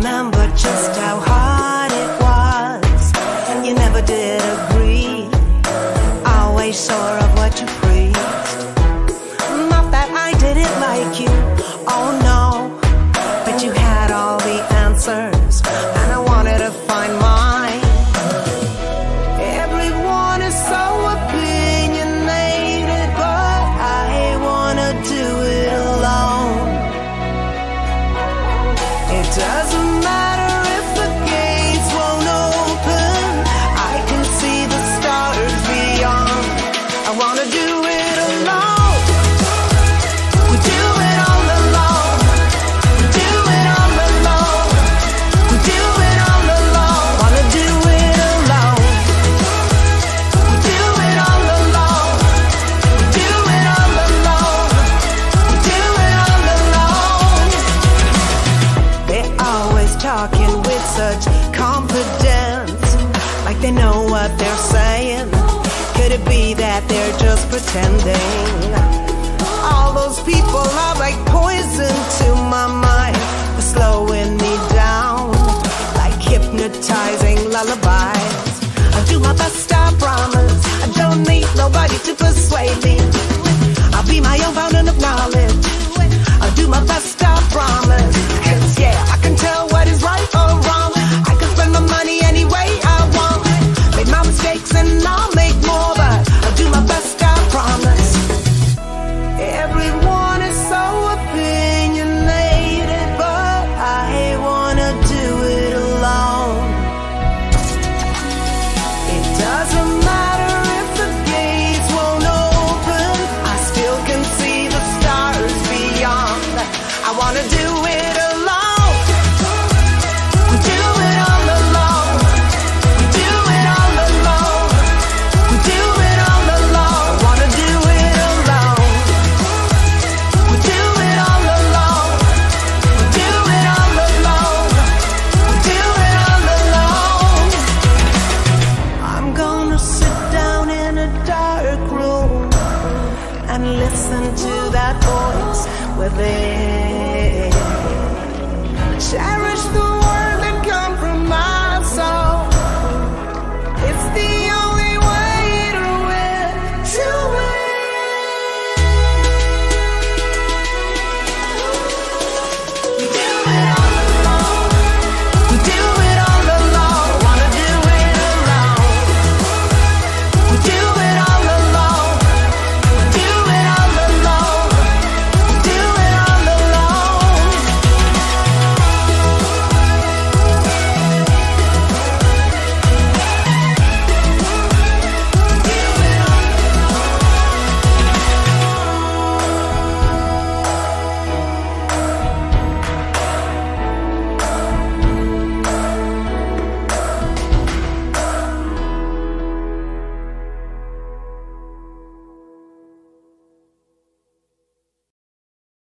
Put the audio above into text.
remember just it doesn't matter. such confidence, like they know what they're saying. Could it be that they're just pretending? All those people are like poison to my mind, they're slowing me down, like hypnotizing lullabies. I do my best, I promise. I don't need nobody to persuade me. I'll be my own fountain of knowledge. I'll do my best, I promise. Cause yeah, I can tell what is right. and listen to that voice within. Cherish the words that come from my soul. It's the only way to win, to win. Do it all.